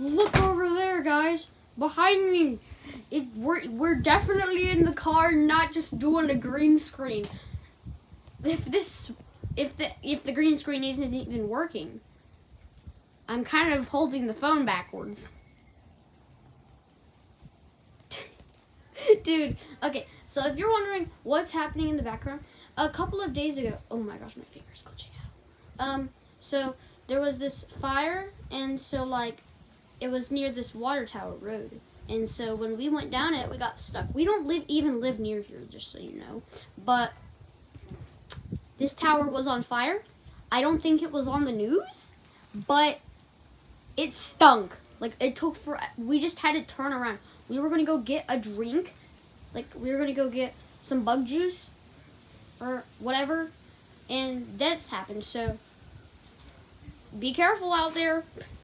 Look over there, guys. Behind me. It, we're, we're definitely in the car, not just doing a green screen. If this, if the, if the green screen isn't even working, I'm kind of holding the phone backwards. Dude, okay, so if you're wondering what's happening in the background, a couple of days ago, oh my gosh, my finger's glitching out. Um, so there was this fire, and so like, it was near this water tower road. And so when we went down it, we got stuck. We don't live even live near here, just so you know. But this tower was on fire. I don't think it was on the news, but it stunk. Like it took for we just had to turn around. We were gonna go get a drink, like we were gonna go get some bug juice or whatever, and this happened. So be careful out there.